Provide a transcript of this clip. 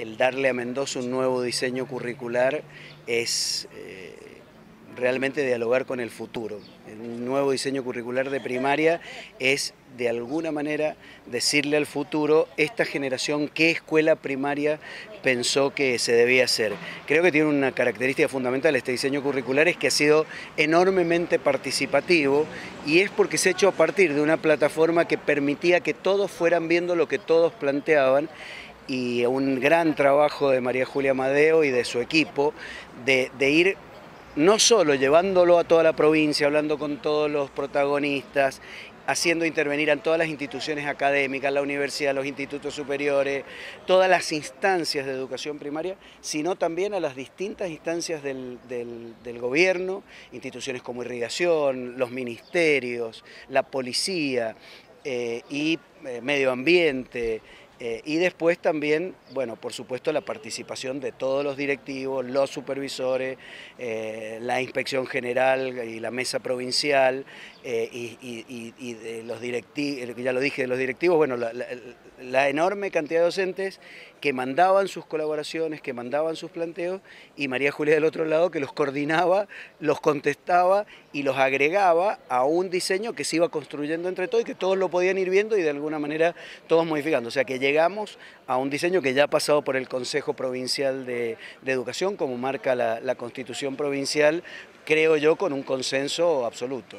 El darle a Mendoza un nuevo diseño curricular es eh, realmente dialogar con el futuro. Un nuevo diseño curricular de primaria es de alguna manera decirle al futuro esta generación qué escuela primaria pensó que se debía hacer. Creo que tiene una característica fundamental este diseño curricular es que ha sido enormemente participativo y es porque se ha hecho a partir de una plataforma que permitía que todos fueran viendo lo que todos planteaban y un gran trabajo de María Julia Madeo y de su equipo de, ir no solo llevándolo a toda la provincia, hablando con todos los protagonistas, haciendo intervenir a todas las instituciones académicas, la universidad, los institutos superiores, todas las instancias de educación primaria, sino también a las distintas instancias del, gobierno, instituciones como irrigación, los ministerios, la policía eh, y eh, medio ambiente, eh, y después también, bueno, por supuesto, la participación de todos los directivos, los supervisores, eh, la inspección general y la mesa provincial, eh, y, de los directivos, ya lo dije, de los directivos, bueno, la, enorme cantidad de docentes que mandaban sus colaboraciones, que mandaban sus planteos, y María Julia del otro lado que los coordinaba, los contestaba y los agregaba a un diseño que se iba construyendo entre todos y que todos lo podían ir viendo y de alguna manera todos modificando. O sea que llegamos a un diseño que ya ha pasado por el Consejo Provincial de, Educación, como marca la Constitución Provincial, creo yo, con un consenso absoluto.